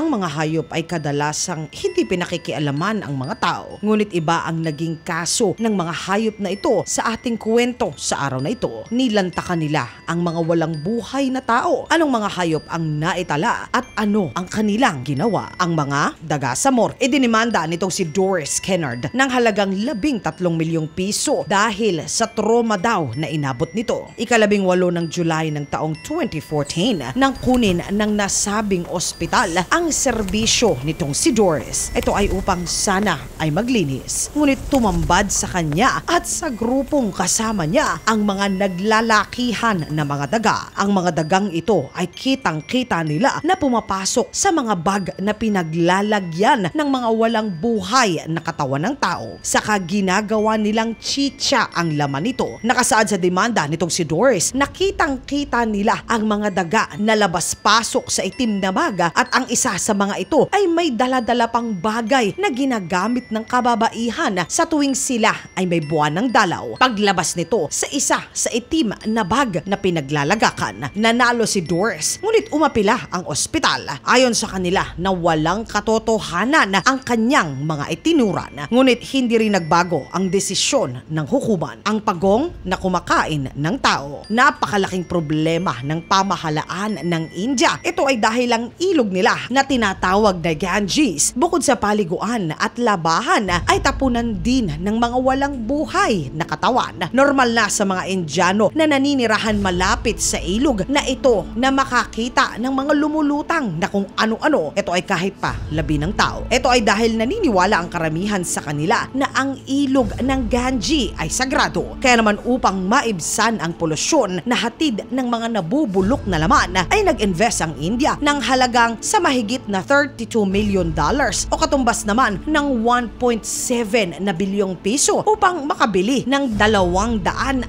ang mga hayop ay kadalasang hindi pinakikialaman ang mga tao. Ngunit iba ang naging kaso ng mga hayop na ito sa ating kwento sa araw na ito. Nilantakan nila ang mga walang buhay na tao. Anong mga hayop ang naitala at ano ang kanilang ginawa? Ang mga daga sa mor. Idinimanda nitong si Doris Kennard ng halagang 13 milyong piso dahil sa trauma daw na inabot nito. Ikalabing walo ng July ng taong 2014 nang kunin ng nasabing ospital ang serbisyo nitong si Doris. Ito ay upang sana ay maglinis. Ngunit tumambad sa kanya at sa grupong kasama niya ang mga naglalakihan na mga daga. Ang mga dagang ito ay kitang-kita nila na pumapasok sa mga bag na pinaglalagyan ng mga walang buhay na katawan ng tao. Saka ginagawa nilang chicha ang laman nito. Nakasaad sa demanda nitong si Doris, nakitang-kita nila ang mga daga na labas-pasok sa itim na baga at ang isa sa mga ito ay may daladala pang bagay na ginagamit ng kababaihan sa tuwing sila ay may buwan ng dalaw. Paglabas nito sa isa sa itim na bag na pinaglalagakan, nanalo si Doris ngunit umapila ang ospital. Ayon sa kanila na walang katotohanan ang kanyang mga itinuran. Ngunit hindi rin nagbago ang desisyon ng hukuman. Ang pagong na kumakain ng tao. Napakalaking problema ng pamahalaan ng India. Ito ay dahil ang ilog nila na tinatawag na Ganges bukod sa paliguan at labahan ay tapunan din ng mga walang buhay na katawan. Normal na sa mga Indiano na naninirahan malapit sa ilog na ito na makakita ng mga lumulutang na kung ano-ano. Ito ay kahit pa labi ng tao. Ito ay dahil naniniwala ang karamihan sa kanila na ang ilog ng Ganges ay sagrado. Kaya naman upang maibsan ang polusyon na hatid ng mga nabubulok na laman ay nag-invest ang India ng halagang sa mahigit na 32 million dollars o katumbas naman ng 1.7 na bilyong piso upang makabili ng 250,000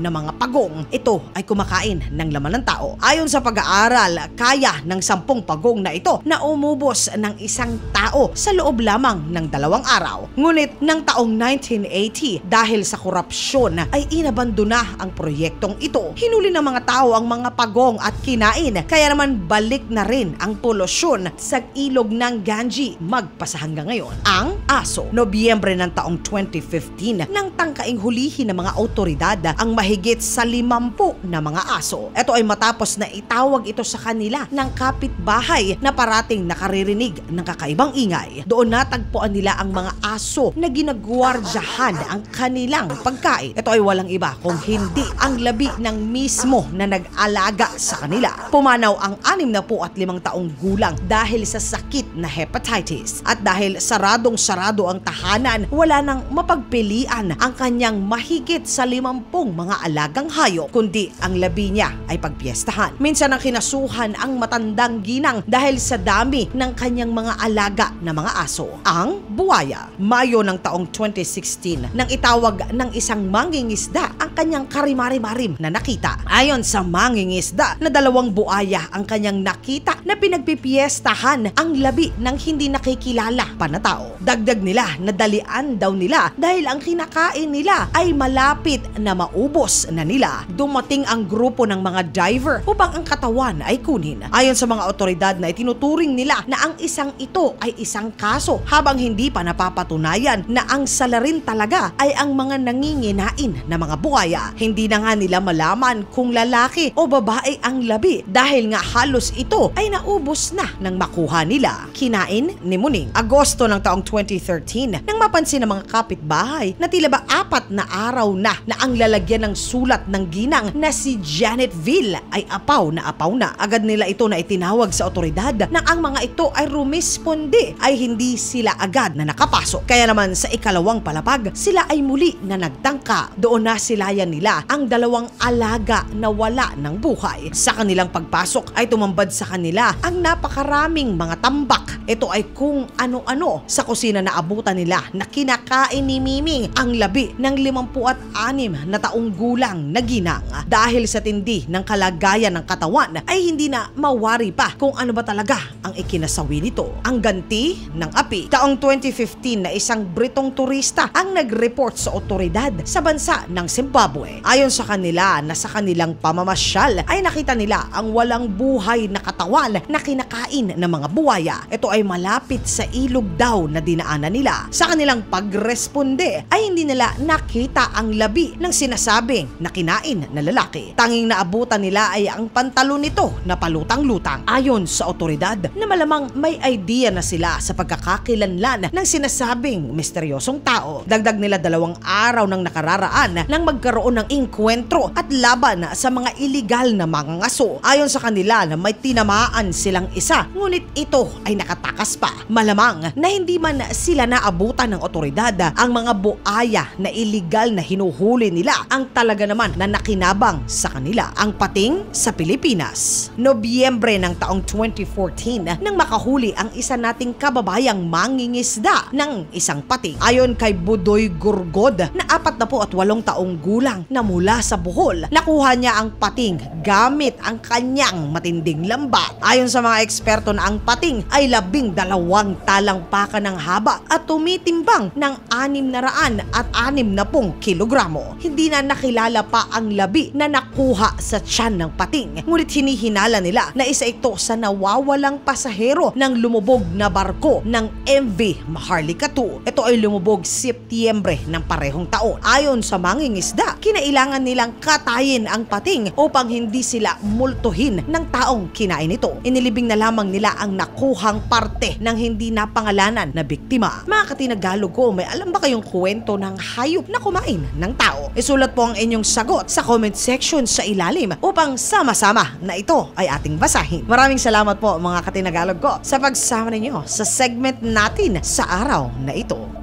na mga pagong. Ito ay kumakain ng laman ng tao. Ayon sa pag-aaral, kaya ng sampung pagong na ito na umubos ng isang tao sa loob lamang ng dalawang araw. Ngunit ng taong 1980 dahil sa korupsyon ay inabandona ang proyektong ito. Hinuli ng mga tao ang mga pagong at kinain kaya naman balik na rin ang polusyon sa ilog ng Ganges magpasa hanggang ngayon. Ang aso, Nobyembre ng taong 2015 nang tangkaing hulihin ng mga otoridad ang mahigit sa limampu na mga aso. Ito ay matapos na itawag ito sa kanila ng kapitbahay na parating nakaririnig ng kakaibang ingay. Doon natagpuan nila ang mga aso na ginagwardyahan ang kanilang pagkain. Ito ay walang iba kung hindi ang labi ng mismo na nag-alaga sa kanila. Pumanaw ang anim na po at limang taong gulang dahil sa sakit na hepatitis. At dahil saradong-sarado ang tahanan, wala nang mapagpilian ang kanyang mahigit sa limampung mga alagang hayop, kundi ang labi niya ay pagpiestahan. Minsan ang kinasuhan ang matandang ginang dahil sa dami ng kanyang mga alaga na mga aso. Ang buwaya. Mayo ng taong 2016 nang itawag ng isang mangingisda ang kanyang karimari-marim na nakita. Ayon sa mangingisda na dalawang buaya ang kanyang nakita na pinagpipiestahan ang labi ng hindi nakikilala pa na tao. Dagdag nila na dalian daw nila dahil ang kinakain nila ay malapit na maubos na nila. Dumating ang grupo ng mga diver upang ang katawan ay kunin. Ayon sa mga otoridad na itinuturing nila na ang isang ito ay isang kaso habang hindi pa napapatunayan na ang salarin talaga ay ang mga nanginginain na mga buhaya. Hindi na nga nila malaman kung lalaki o babae ang labi dahil nga halos ito ay naubos na nang makuha nila. Kinain ni Muning. Agosto ng taong 2013 nang mapansin ng mga kapitbahay na tila ba apat na araw na na ang lalagyan ng sulat ng ginang na si Janet Ville ay apaw na apaw na. Agad nila ito na itinawag sa otoridad na ang mga ito ay rumisponde ay hindi sila agad na nakapasok. Kaya naman sa ikalawang palapag, sila ay muli na nagtangka. Doon na silayan nila ang dalawang alaga na wala ng buhay. Sa kanilang pagpasok ay tumambad sa kanila ang napakaraming mga tambak. Ito ay kung ano-ano sa kusina na abutan nila na kinakain ni Miming ang labi ng 56 na taong gulang na ginang. Dahil sa tindi ng kalagayan ng katawan ay hindi na mawari pa kung ano ba talaga ang ikinasawi nito. Ang ganti ng api. Taong 2015 na isang Britong turista ang nag-report sa otoridad sa bansa ng Zimbabwe. Ayon sa kanila na sa kanilang pamamasyal ay nakita nila ang walang buhay na katawan na kinakain ng mga buwaya. Ito ay malapit sa ilog daw na dinaanan nila. Sa kanilang pagresponde ay hindi nila nakita ang labi ng sinasabing na kinain na lalaki. Tanging naabutan nila ay ang pantalon nito na palutang-lutang. Ayon sa otoridad na malamang may idea na sila sa pagkakakilanlan ng sinasabing misteryosong tao. Dagdag nila dalawang araw ng nakararaan nang magkaroon ng inkwentro at laban sa mga iligal na mga ngaso. Ayon sa kanila na may tinamaan silang isa, ngunit ito ay nakatakas pa. Malamang na hindi man sila naabutan ng otoridad, ang mga buaya na iligal na hinuhuli nila ang talaga naman na nakinabang sa kanila. Ang pating sa Pilipinas. Nobyembre ng taong 2014 nang makahuli ang isa nating kababayang mangingisda ng isang pating. Ayon kay Budoy Gurgod na apat na po at walong taong gulang na mula sa Bohol, nakuha niya ang pating gamit ang kanyang matinding lambat. Ayon sa mga eksperto na ang pating ay labing dalawang talampakan ng haba at tumitimbang ng anim na raan at anim na pong kilogramo. Hindi na nakilala pa ang labi na nakuha sa tiyan ng pating. Ngunit hinihinala nila na isa ito sa nawawalang pasahero ng lumubog na barko ng MV Maharlika 2. Ito ay lumubog Setyembre ng parehong taon. Ayon sa mangingisda, kinailangan nilang katayin ang pating upang hindi sila multuhin ng taong kinain ito. Inilibing na lamang nila ang nakuhang parte ng hindi napangalanan na biktima. Mga katinagalog ko, may alam ba kayong kwento ng hayop na kumain ng tao? Isulat po ang inyong sagot sa comment section sa ilalim upang sama-sama na ito ay ating basahin. Maraming salamat po mga katinagalog ko sa pagsama ninyo sa segment natin sa araw na ito.